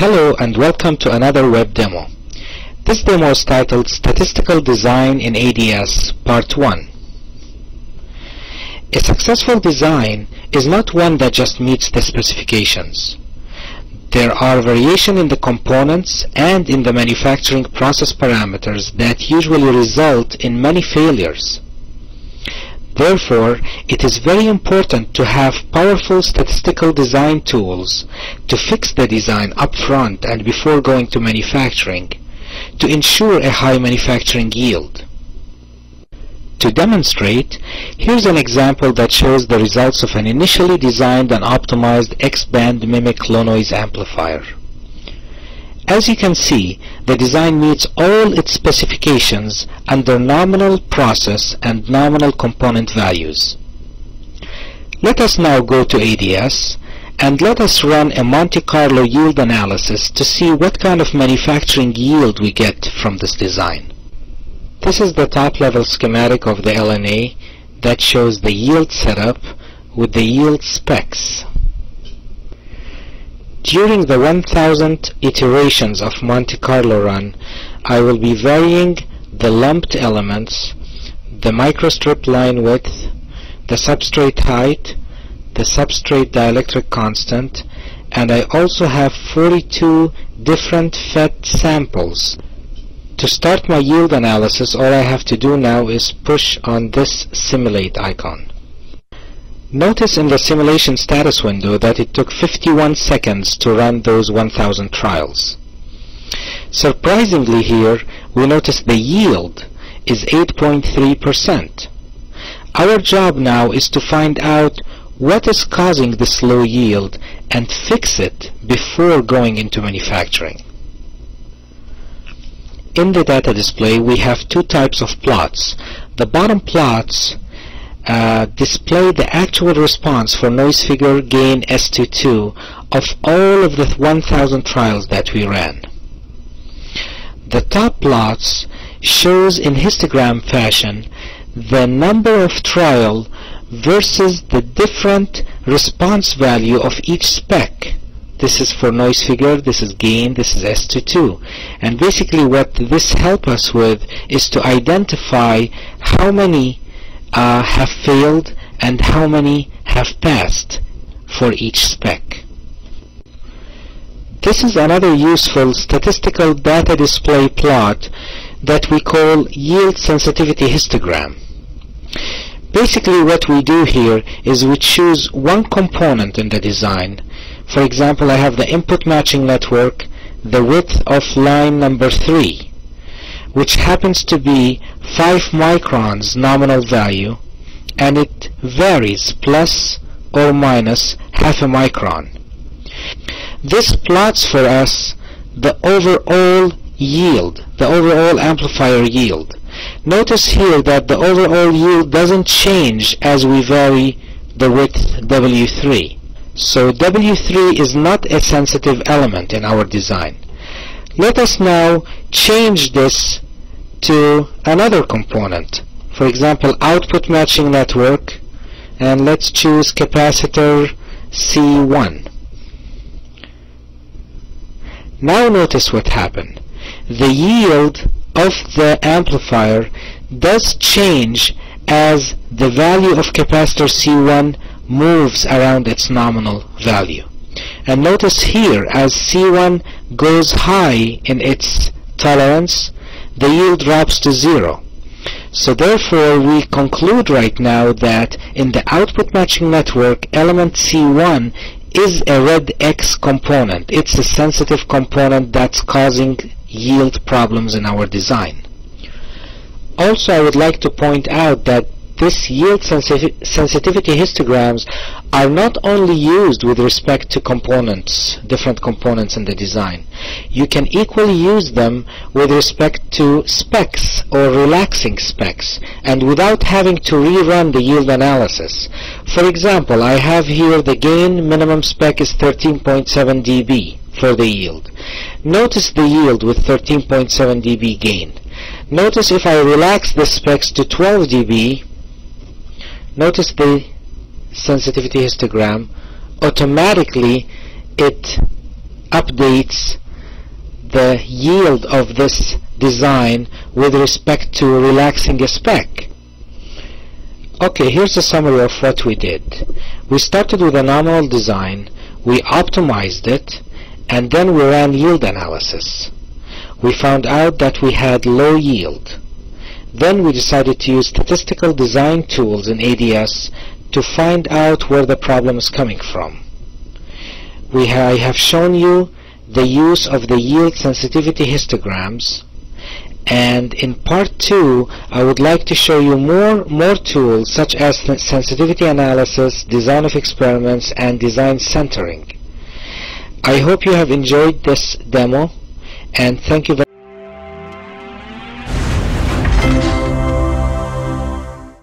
Hello and welcome to another web demo. This demo is titled Statistical Design in ADS Part 1. A successful design is not one that just meets the specifications. There are variation in the components and in the manufacturing process parameters that usually result in many failures. Therefore, it is very important to have powerful statistical design tools to fix the design up front and before going to manufacturing to ensure a high manufacturing yield. To demonstrate, here's an example that shows the results of an initially designed and optimized X-band MMIC low noise amplifier. As you can see, the design meets all its specifications under nominal process and nominal component values. Let us now go to ADS and let us run a Monte Carlo yield analysis to see what kind of manufacturing yield we get from this design. This is the top level schematic of the LNA that shows the yield setup with the yield specs. During the 1000 iterations of Monte Carlo run, I will be varying the lumped elements, the microstrip line width, the substrate height, the substrate dielectric constant, and I also have 42 different FET samples to start my yield analysis, all I have to do now is push on this simulate icon. Notice in the simulation status window that it took 51 seconds to run those 1000 trials. Surprisingly here, we notice the yield is 8.3%. Our job now is to find out what is causing this low yield and fix it before going into manufacturing. In the data display, we have two types of plots. The bottom plots uh, display the actual response for noise figure gain S22 of all of the 1000 trials that we ran. The top plots shows in histogram fashion the number of trial versus the different response value of each spec this is for noise figure, this is gain, this is S22. And basically what this helps us with is to identify how many uh, have failed and how many have passed for each spec. This is another useful statistical data display plot that we call yield sensitivity histogram. Basically what we do here is we choose one component in the design for example, I have the input matching network, the width of line number 3, which happens to be 5 microns nominal value, and it varies plus or minus half a micron. This plots for us the overall yield, the overall amplifier yield. Notice here that the overall yield doesn't change as we vary the width W3. So W3 is not a sensitive element in our design. Let us now change this to another component. For example, output matching network and let's choose capacitor C1. Now notice what happened. The yield of the amplifier does change as the value of capacitor C1 moves around its nominal value. And notice here, as C1 goes high in its tolerance, the yield drops to zero. So therefore, we conclude right now that in the output matching network, element C1 is a red X component. It's a sensitive component that's causing yield problems in our design. Also, I would like to point out that this yield sensi sensitivity histograms are not only used with respect to components, different components in the design. You can equally use them with respect to specs or relaxing specs and without having to rerun the yield analysis. For example, I have here the gain minimum spec is 13.7 dB for the yield. Notice the yield with 13.7 dB gain. Notice if I relax the specs to 12 dB, notice the sensitivity histogram automatically it updates the yield of this design with respect to relaxing a spec. Okay, here's a summary of what we did. We started with a nominal design, we optimized it, and then we ran yield analysis. We found out that we had low yield. Then we decided to use statistical design tools in ADS to find out where the problem is coming from. We ha I have shown you the use of the yield sensitivity histograms and in part 2 I would like to show you more more tools such as sensitivity analysis, design of experiments and design centering. I hope you have enjoyed this demo and thank you very